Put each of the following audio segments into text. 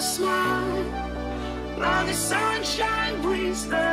smile. Now the sunshine brings the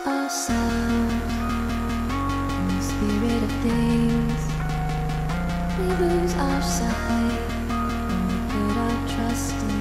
Lose ourselves in the spirit of things. We lose our sight when we put our trust in